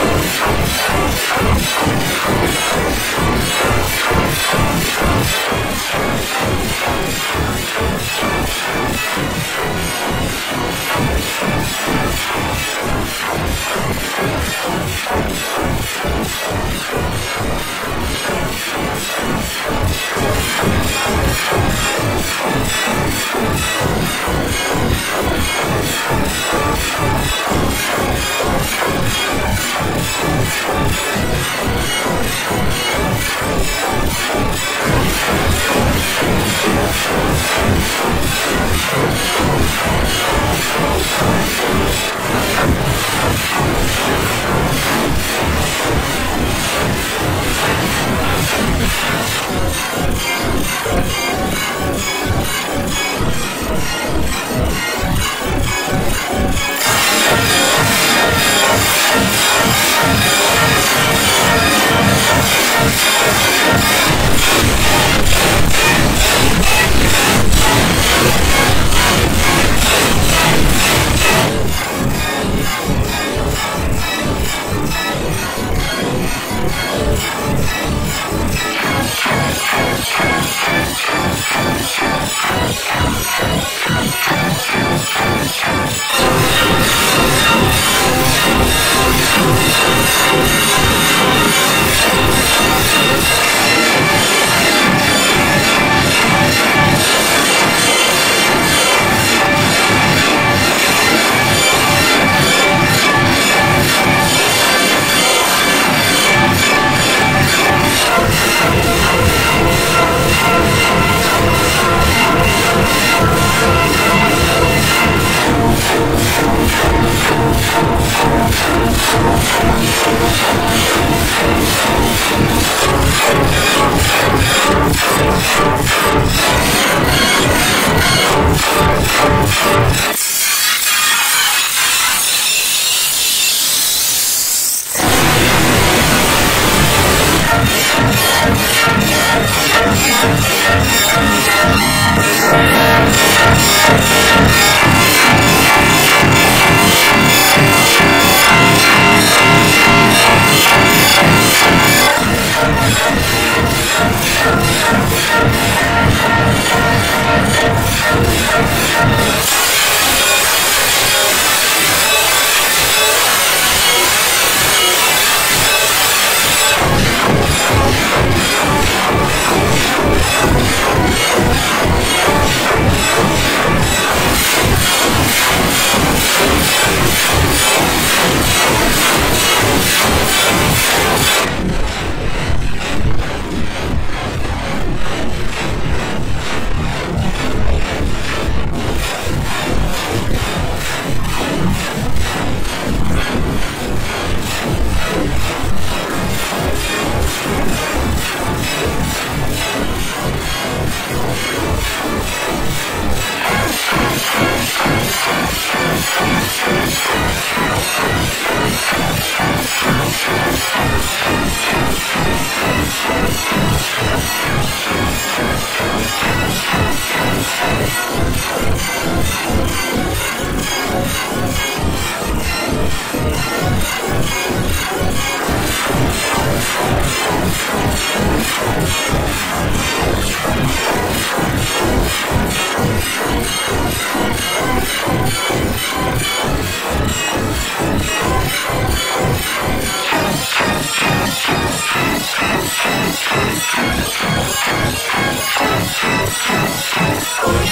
Thank you. すごい。